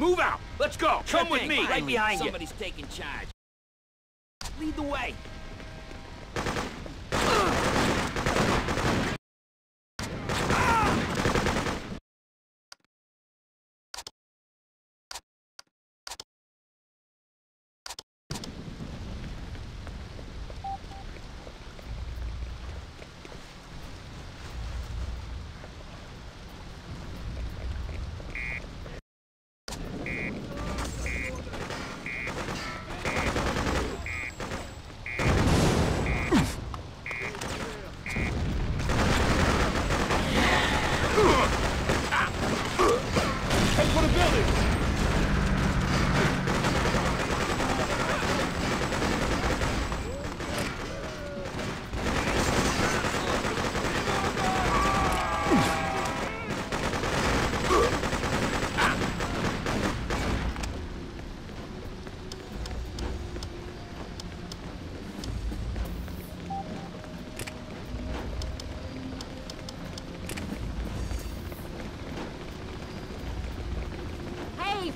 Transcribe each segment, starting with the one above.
Move out! Let's go! Come with me! Right behind you. Somebody's taking charge. Lead the way.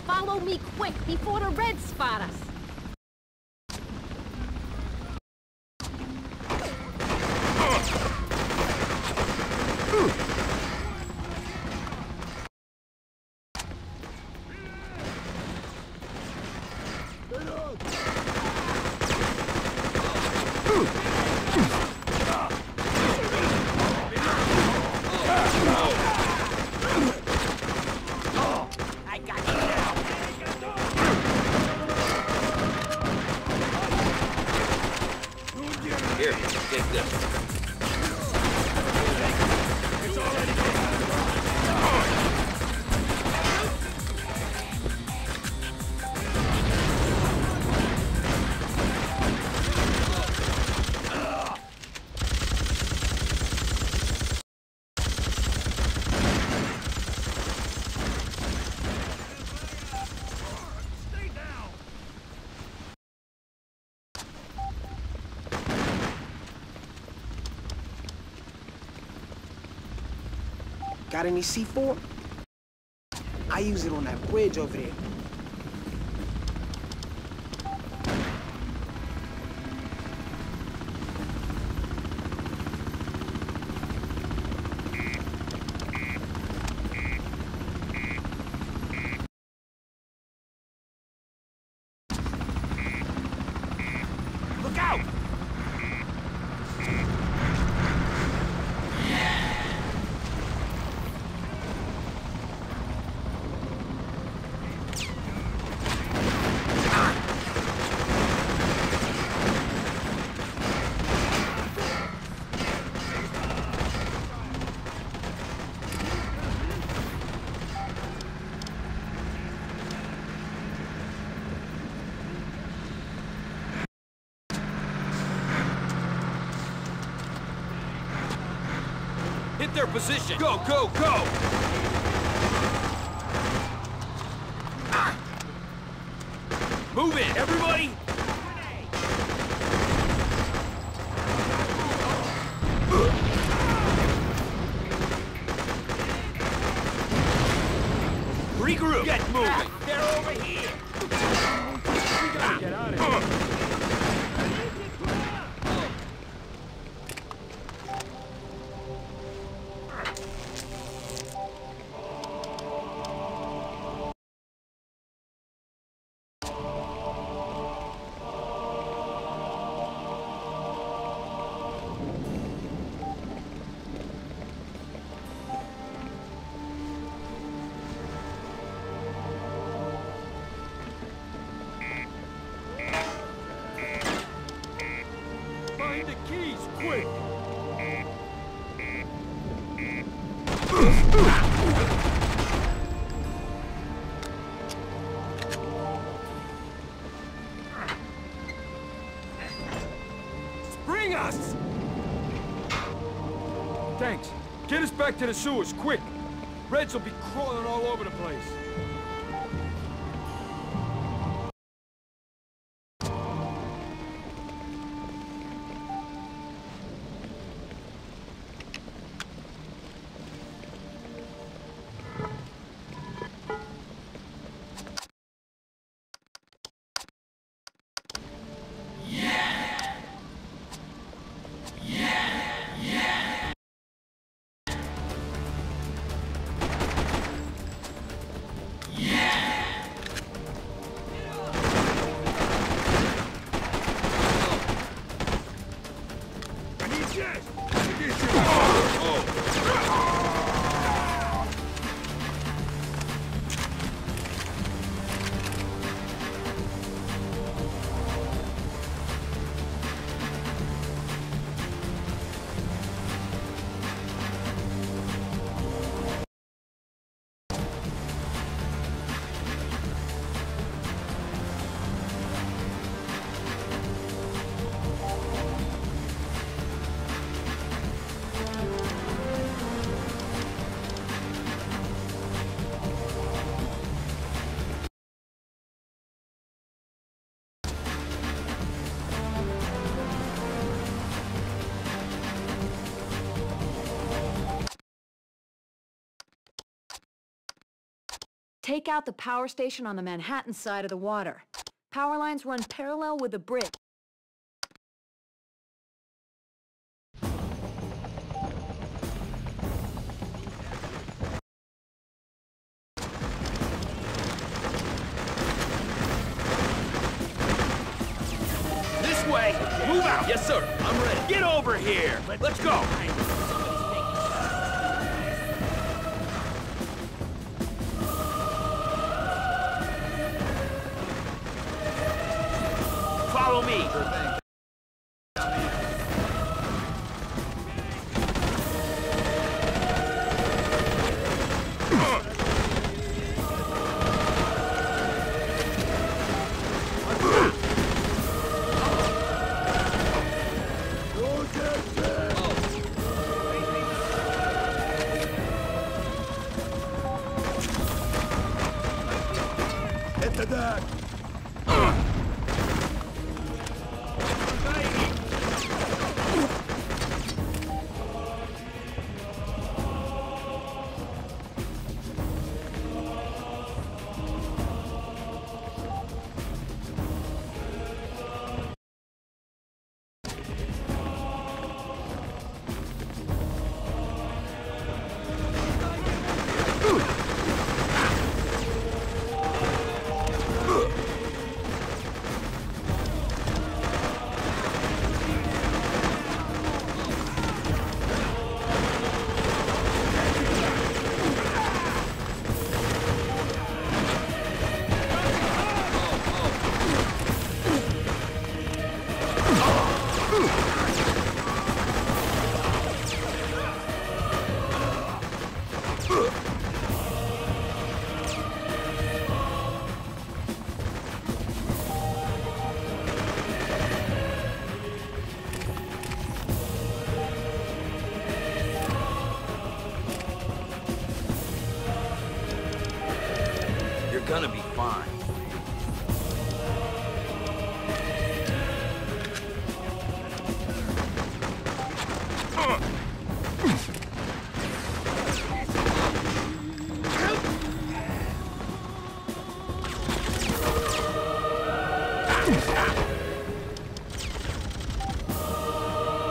Follow me quick before the Reds spot us. Got any C4? I use it on that bridge over there. Their position! Go, go, go! Ah. Move in, everybody! Bring us! Thanks. Get us back to the sewers, quick! Reds will be crawling all over the place. Take out the power station on the Manhattan side of the water. Power lines run parallel with the bridge. This way! Move out! Yes, sir. I'm ready. Get over here! Let's go!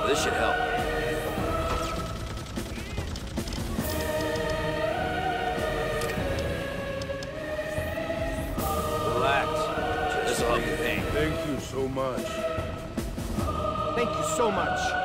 This should help. Relax. This'll help your pain. Thank you so much. Thank you so much.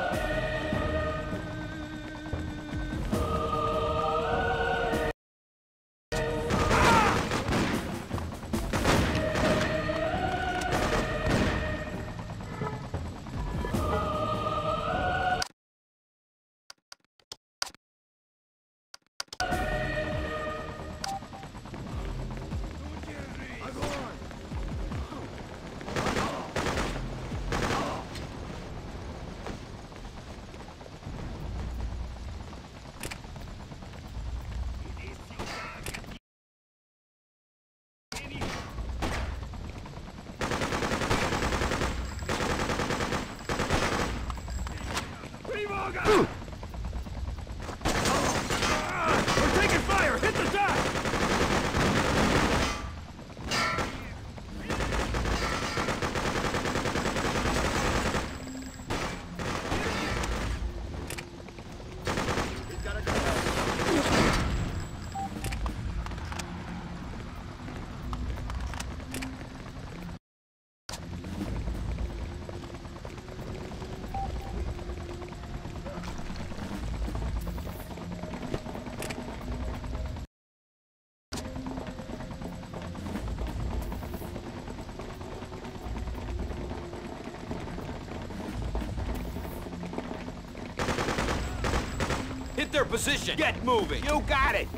Their position. Get moving! You got it!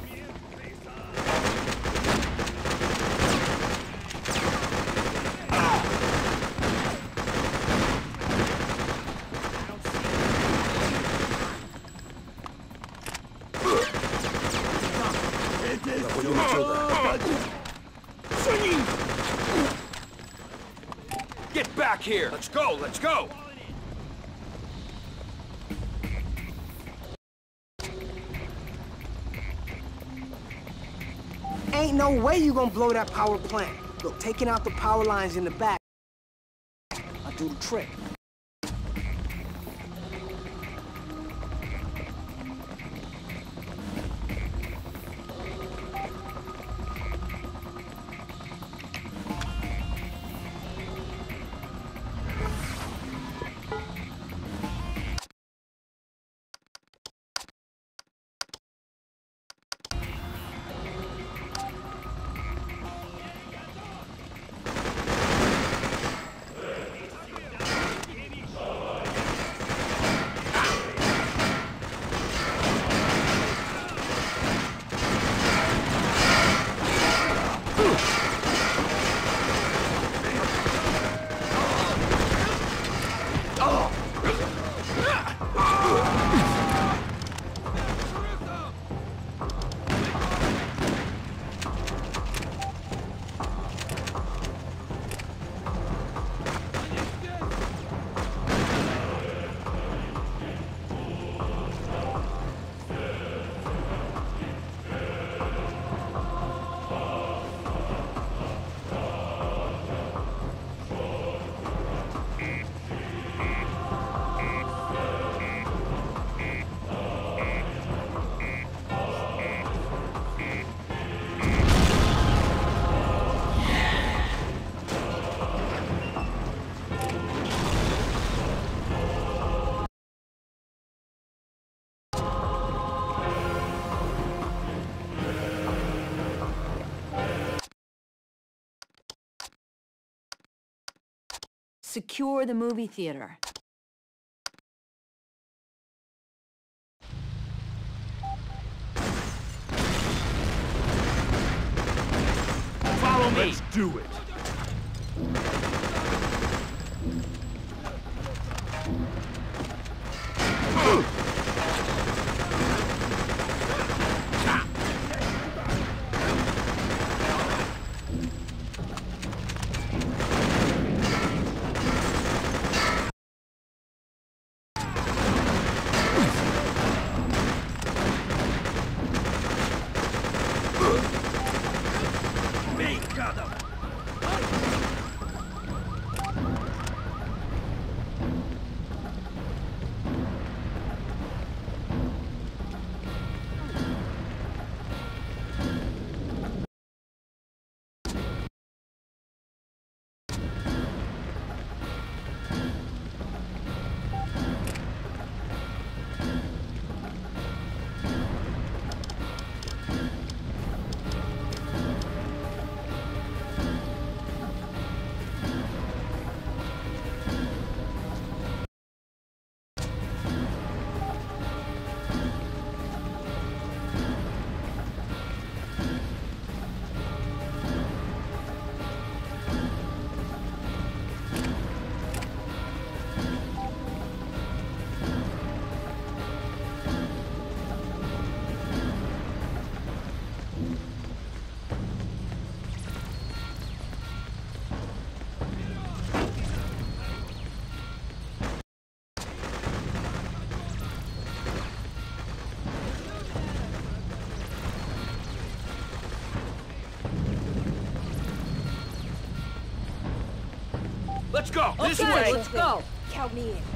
Get back here. Let's go, let's go! No way you gonna blow that power plant. Look, taking out the power lines in the back, I'll do the trick. Secure the movie theater. Let's go. This Okay, way. let's go. Count me in.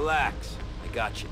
Relax. I got you.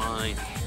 Fine.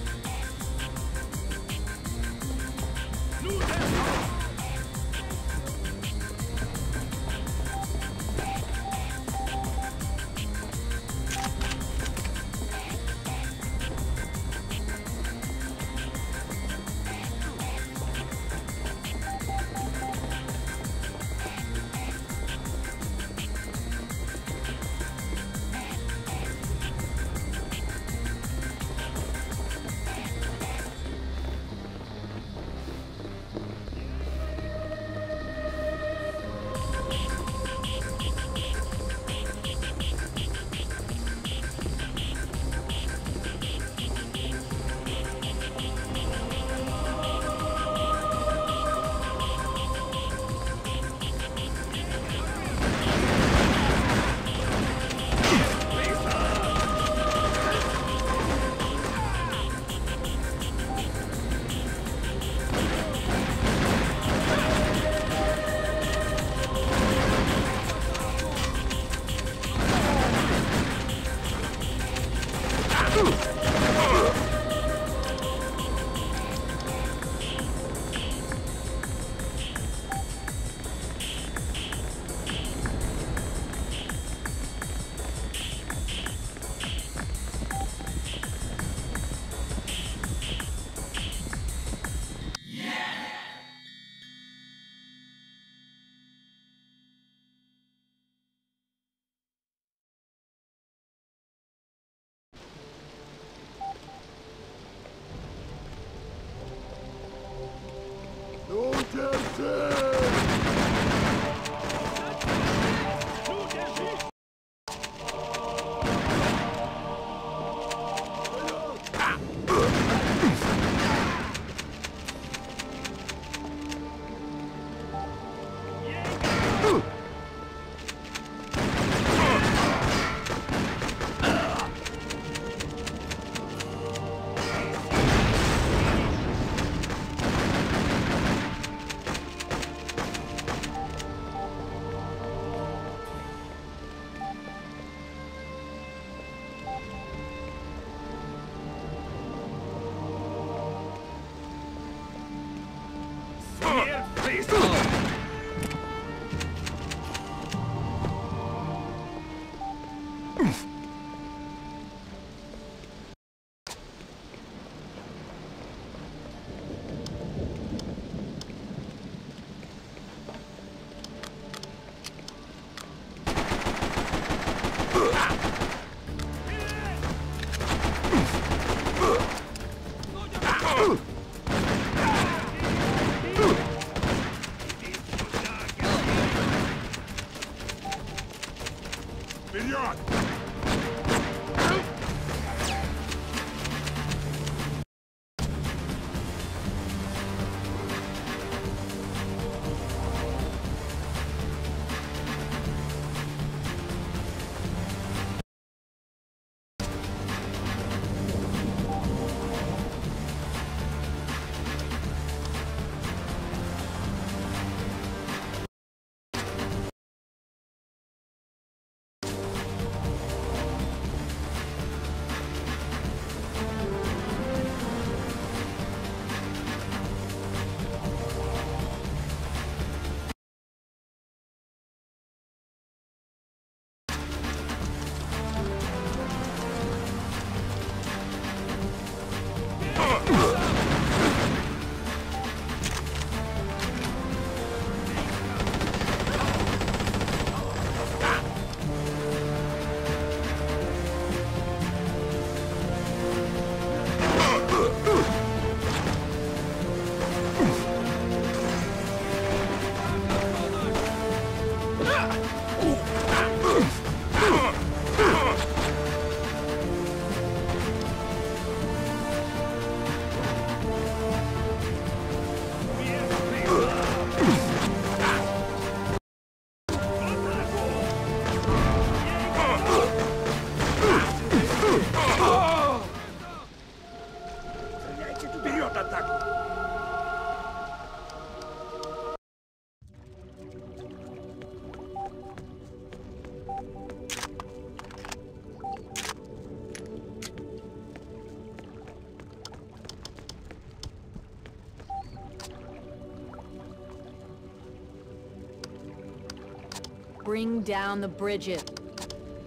Bring down the bridges.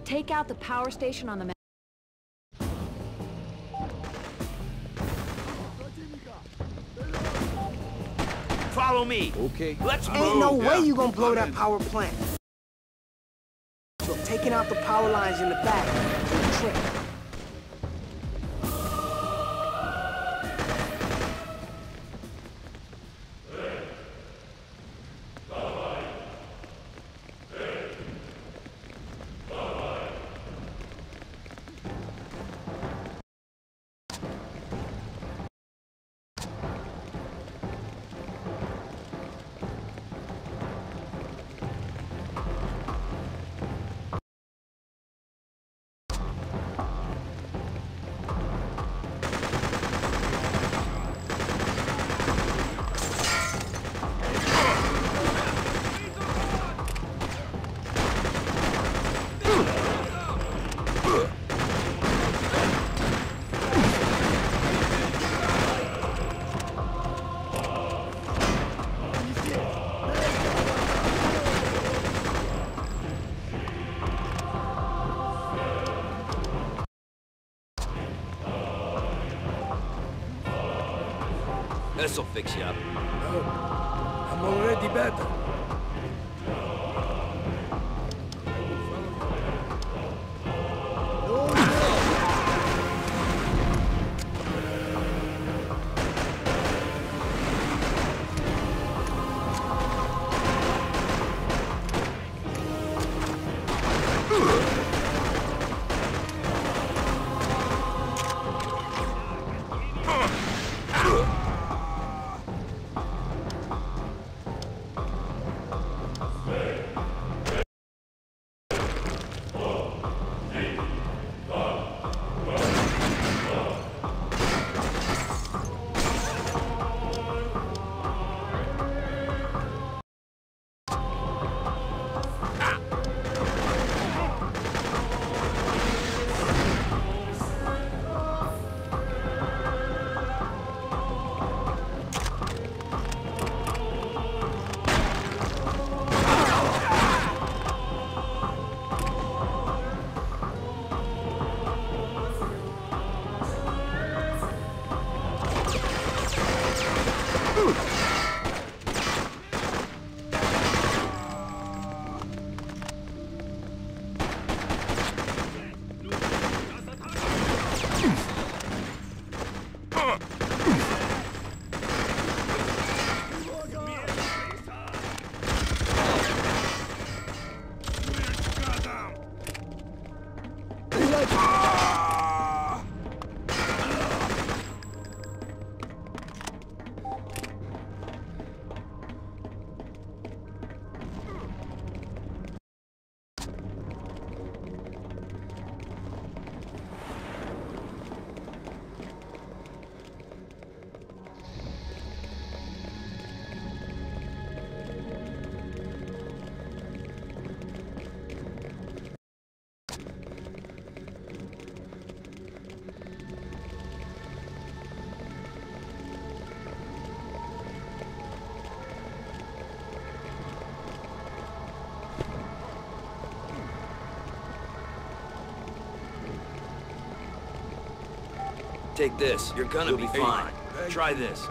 Take out the power station on the... Follow me. Okay. Let's move. Ain't no way Yeah. you gonna blow that power plant. So taking out the power lines in the back do the trick. This'll fix you up. No, I'm already better. Take this. You're gonna You'll be be fine. fine. Try this.